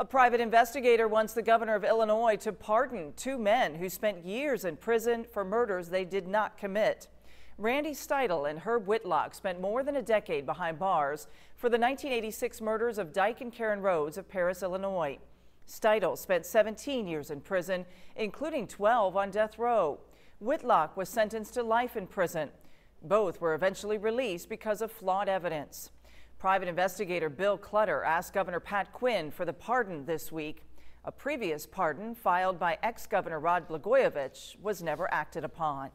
A private investigator wants the governor of Illinois to pardon two men who spent years in prison for murders they did not commit. Randy Steidl and Herb Whitlock spent more than a decade behind bars for the 1986 murders of Dyke and Karen Rhodes of Paris, Illinois. Steidl spent 17 years in prison, including 12 on death row. Whitlock was sentenced to life in prison. Both were eventually released because of flawed evidence. Private investigator Bill Clutter asked Governor Pat Quinn for the pardon this week. A previous pardon filed by ex-Governor Rod Blagojevich was never acted upon.